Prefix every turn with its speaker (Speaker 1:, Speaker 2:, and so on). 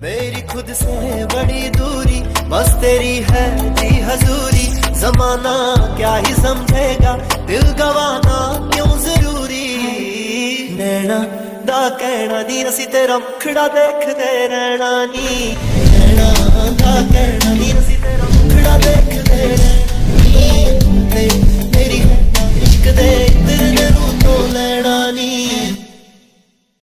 Speaker 1: मेरी खुद से बड़ी दूरी बस तेरी है जी हजूरी जमाना क्या ही समझेगा दिल गवाना क्यों जरूरी नैना ਦਾ ਕਹਿਣਾ ਨੀ ਅਸੀਂ ਤੇਰਾ ਮੁਖੜਾ ਦੇਖਦੇ ਰਹਿਣਾ ਨੀ ਨੈਣਾ